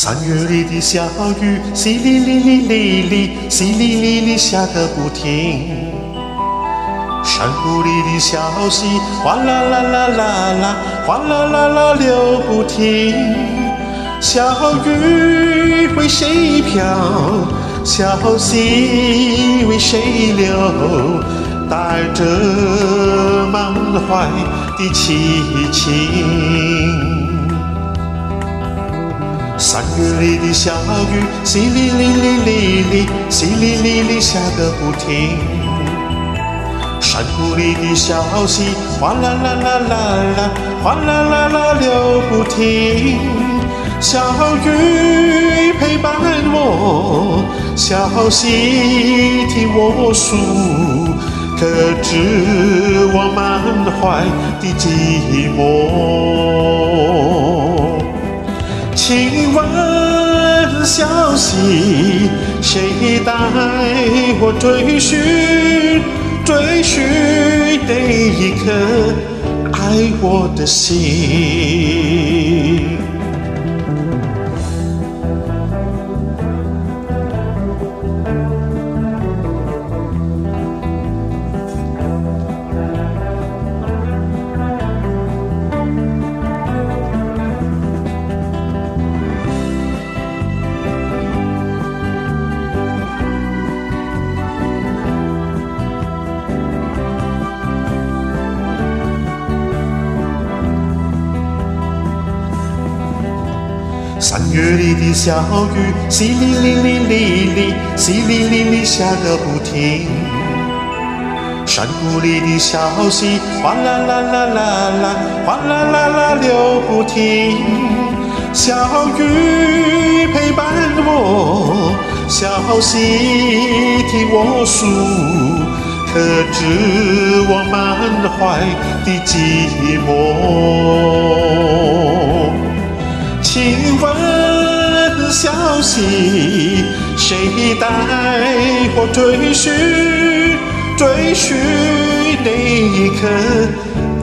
三月里的小雨，淅沥沥沥沥沥，淅沥沥沥下个不停。山谷里的小溪，哗啦啦啦啦啦，哗啦啦啦流不停。小雨为谁飘？小溪为谁流？带着满怀的凄情。三月里的小雨，淅沥沥沥沥沥，淅沥沥沥下个不停。山谷里的小溪，哗啦啦啦啦啦，哗啦啦啦流不停。小雨陪伴我，小溪听我诉，可知我满怀的寂寞。请问小溪，谁带我追寻？追寻那一颗爱我的心。三月里的小雨，淅沥沥沥沥沥，淅沥沥沥下个不停。山谷里的小溪，哗啦啦啦啦啦，哗啦啦啦流不停。小雨陪伴我，小溪听我诉，可知我满怀的寂寞。请问小溪，谁带我追寻追寻那一颗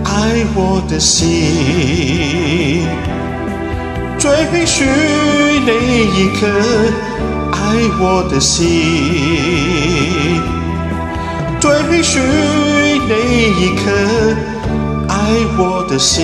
爱我的心？追寻那一颗爱我的心？追寻那一颗爱我的心？